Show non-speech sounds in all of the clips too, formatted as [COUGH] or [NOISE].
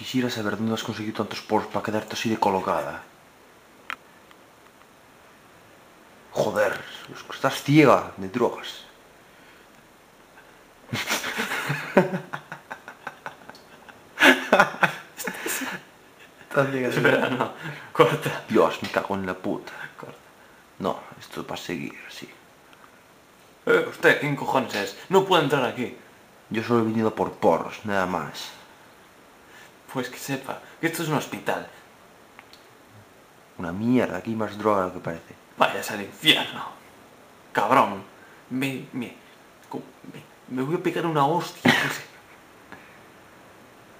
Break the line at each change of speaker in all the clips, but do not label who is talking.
Quisiera saber dónde has conseguido tantos porros para quedarte así de colocada. Joder, estás ciega de drogas. estás ciega de
Espera, no. Corta.
Dios, me cago en la puta.
Corta.
No, esto va a seguir así.
Eh, usted, ¿quién cojones es? No puede entrar aquí.
Yo solo he venido por porros, nada más.
Pues que sepa que esto es un hospital.
Una mierda, aquí hay más droga de lo que parece.
Vayas al infierno. Cabrón. Me, me, me, me voy a pegar una hostia.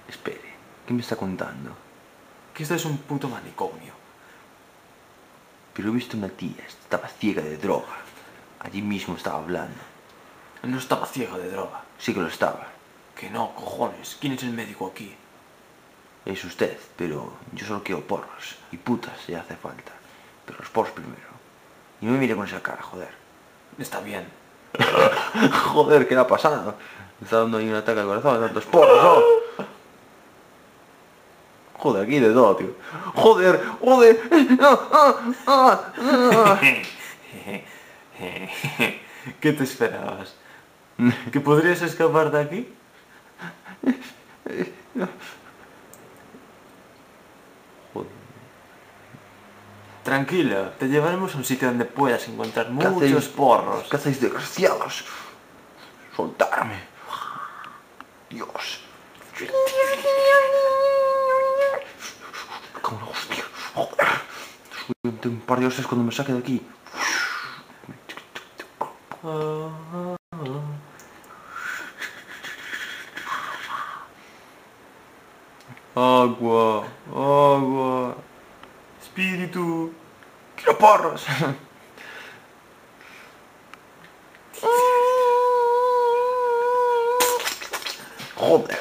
Espere, ¿qué me está contando?
Que esto es un puto manicomio.
Pero he visto una tía, estaba ciega de droga. Allí mismo estaba hablando.
No estaba ciego de droga.
Sí que lo estaba.
Que no, cojones. ¿Quién es el médico aquí?
Es usted, pero yo solo quiero porros. Y putas, si hace falta. Pero los porros primero. Y me mire con esa cara, joder.
Está bien. [LAUGHS]
joder, ¿qué le ha pasado? Me está dando ahí un ataque al corazón de tantos porros, ¿no? Joder, aquí de todo, tío. Joder, joder.
¿Qué te esperabas? ¿Que podrías escapar de aquí? [LAUGHS] Tranquilo, te llevaremos a un sitio donde puedas encontrar
¿Qué
muchos
hacéis?
porros.
¿Qué hacéis, desgraciados? Soltarme. Dios. Como una hostia. Joder. Soy un par de hostias cuando me saque de aquí. Agua, agua.
Espíritu.
Quiero porros. Joder.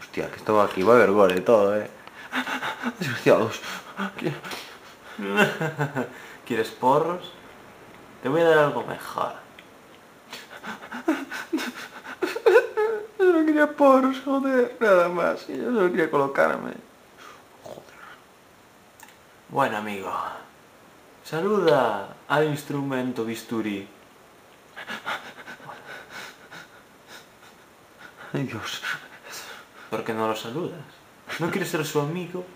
Hostia, que esto va aquí va a haber gol y todo, eh. Desgraciados.
¿Quieres porros? Te voy a dar algo mejor.
Yo no quería porros, joder, nada más. Yo solo quería colocarme.
Bueno, amigo. Saluda al instrumento bisturí.
Ay, Dios.
¿Por qué no lo saludas? ¿No quieres ser su amigo?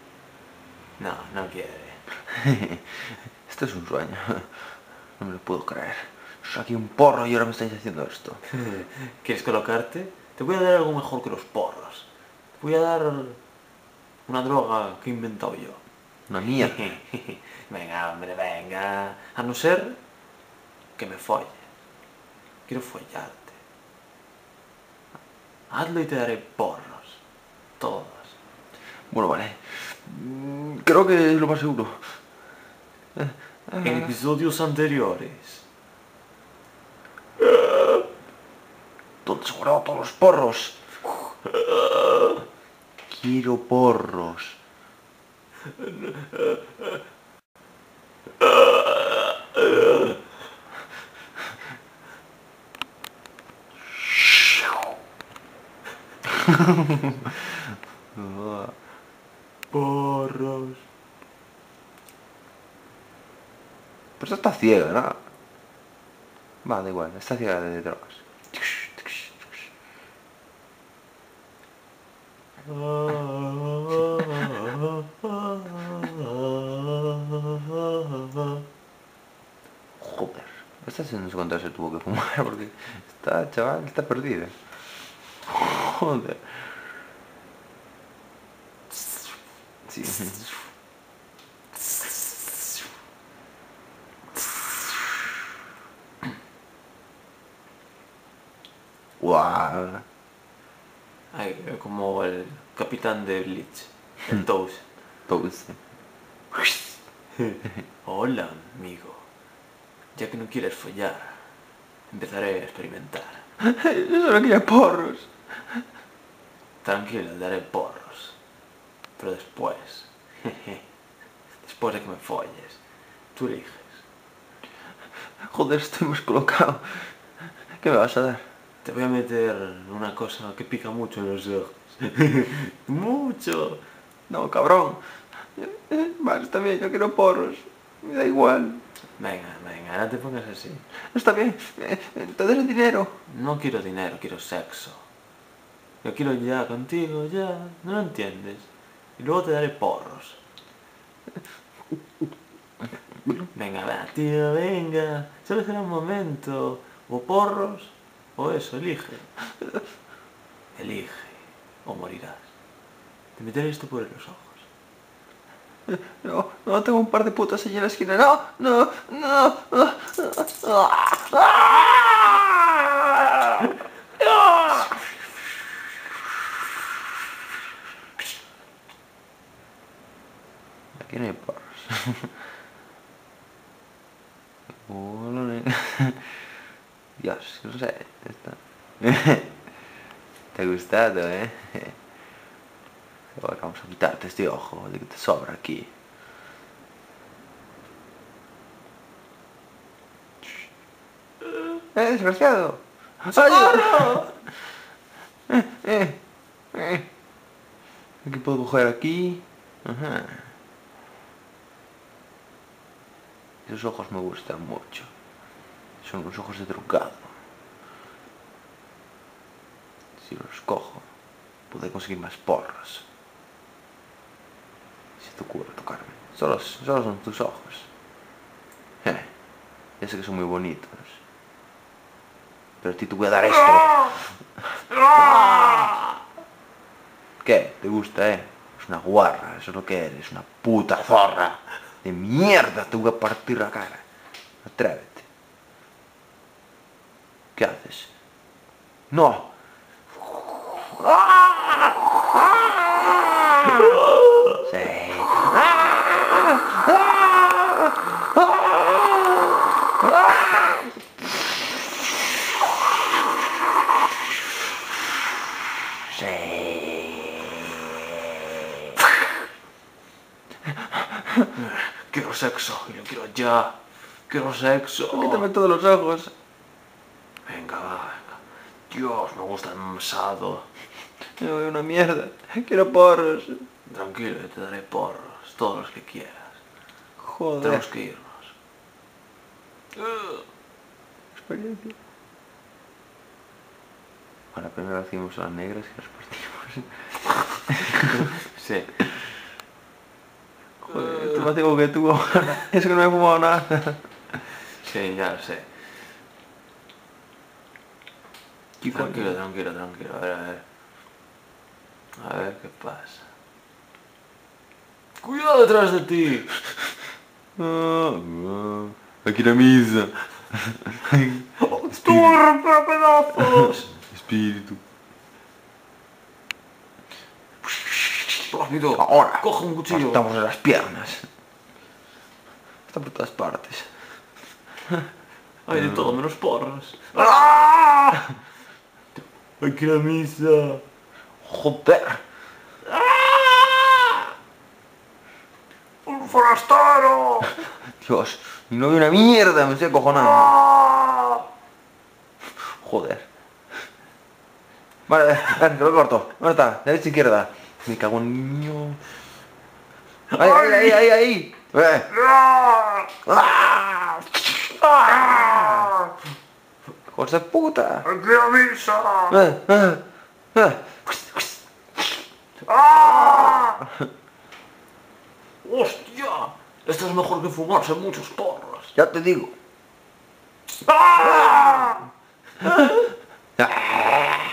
No, no quiere. [LAUGHS]
Esto es un sueño. No me lo puedo creer. Saqué un porro y ahora me estáis haciendo esto. [LAUGHS]
¿Quieres colocarte? Te voy a dar algo mejor que los porros. Te voy a dar una droga que he inventado yo.
Una mierda. [LAUGHS]
venga, hombre, venga. A no ser que me folle. Quiero follarte. Hazlo y te daré porros. Todos.
Bueno, vale. Mm, Creo que es lo más seguro.
En episodios anteriores.
¿Dónde se todos los porros? Quiero porros.
Porros.
Pero está ciega, ¿no? Va, da igual, está ciega de drogas. [LAUGHS] esta se no sé cuánto se tuvo que fumar [LAUGHS] porque está, chaval, está perdida. Joder. Sí. Guau.
Ay, como el capitán de Bleach. El Toast.
Toast. [LAUGHS]
Hola, amigo. Ya que no quieres follar, empezaré a experimentar. [LAUGHS]
Yo solo quería porros.
Tranquilo, daré porros. Pero después, [LAUGHS] después de que me folles, tú eliges.
Joder, estoy más colocado. ¿Qué me vas a dar?
Te voy a meter una cosa que pica mucho en los ojos. [LAUGHS] mucho.
No, cabrón. Vale, está bien, yo quiero porros. Me da igual.
Venga, venga, no te pongas así.
Está bien, eh, entonces el dinero.
No quiero dinero, quiero sexo. Yo quiero ya contigo, ya. ¿No lo entiendes? Y luego te daré porros. Venga, va, tío, venga. Solo será un momento. O porros, o eso, elige. Elige, o morirás. Te meteré esto por los ojos.
No, no, tengo un par de putas allí en la esquina. No, no, no. Aquí no hay porros. [LAUGHS] [LAUGHS] Dios, no sé. Está. [LAUGHS] Te ha gustado, eh. Ahora vamos a quitarte este ojo de que te sobra aquí. ¡Eh, desgraciado! ¡Socorro! Eh, eh, eh. Aquí puedo coger aquí. Ajá. Esos ojos me gustan mucho. Son unos ojos de trucado. Si los cojo, puedo conseguir más porras. Te ocurre tocarme. Solo, solo son tus ojos. Eh, ya sé que son muy bonitos. Pero a ti te voy a dar esto. ¿Qué? ¿Te gusta, eh? Es una guarra, eso es lo que eres, una puta zorra. De mierda, te voy a partir la cara. Atrévete. ¿Qué haces? ¡No! Sí.
Quiero sexo, y lo quiero ya. Quiero sexo.
Quítame todos los ojos.
Venga, va, venga. Dios, me gusta el masado.
No veo una mierda. Quiero porros.
Tranquilo, te daré porros, todos los que quieras.
Joder.
Tenemos que irnos.
Experiencia. Bueno, primero hacíamos a las negras y las partimos. [LAUGHS] [LAUGHS]
Sí.
Que tú ahora. Es que no me he fumado nada.
Sí, ya lo sé.
¿Qué
Tranquilo,
coño?
tranquilo, tranquilo. A ver, a ver. A ver qué pasa. ¡Cuidado detrás de ti!
Ah, ah, Aquí la misa.
¡Tú romper a pedazos!
Espíritu.
Rápido,
Ahora.
coge un cuchillo.
Estamos en las piernas. Está por todas partes. [LAUGHS]
Hay de todo menos porros. ¡Ah! Hay que ir a misa.
Joder.
¡Un forastero!
Dios, no veo una mierda, me estoy acojonando.
¡Ah!
Joder. Vale, vale, lo corto. ¿Dónde está? Derecha izquierda. Me cago en niño. Ahí, ahí, ahí, ahí, ¡Hijos de puta!
¡Hay que ir a misa!
Eh, eh, eh.
¡Ah! ¡Hostia! Esto es mejor que fumarse muchos porros.
Ya te digo.
¡Ah!
Ah.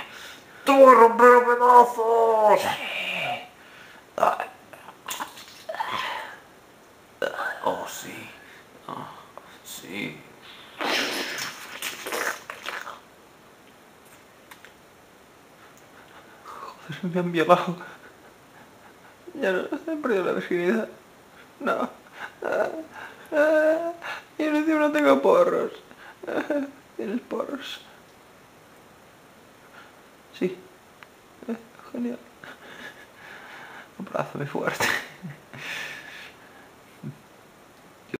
¡Te voy a romper pedazos! Oh, sí. Ah, sí.
Me han violado. Ya no, he perdido la virginidad. No. Ah, ah, y encima no tengo porros. ¿Tienes porros? Sí. Eh, genial. Abrázame fuerte.